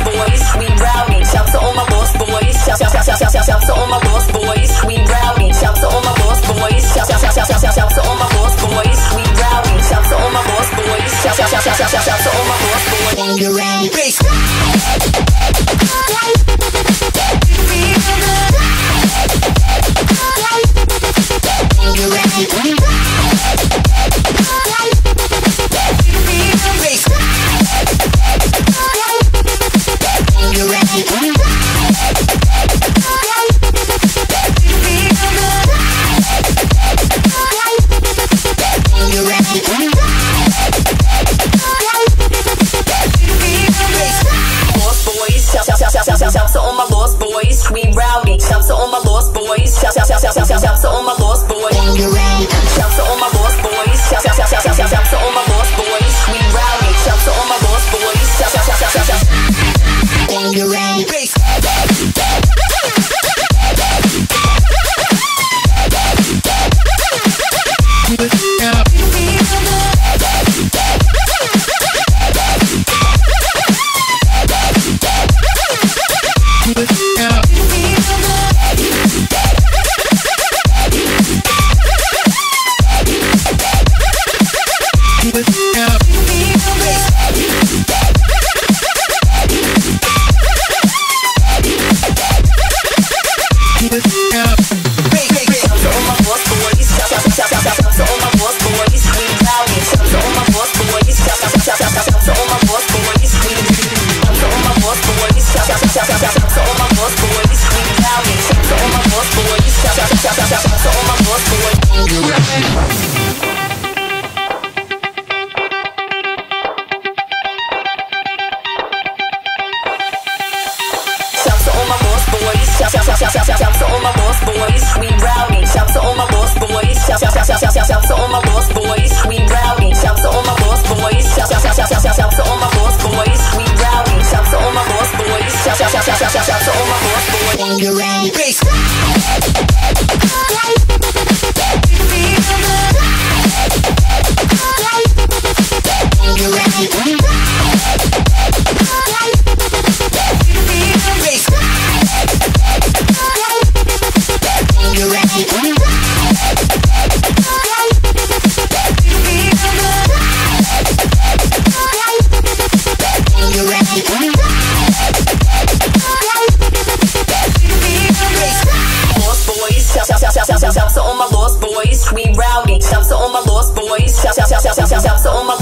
boy Shouts out to all my lost boys, we rowdy. Shouts out to all my lost boys. Shouts out to all my lost boys. with boys shshshshshshshshows all my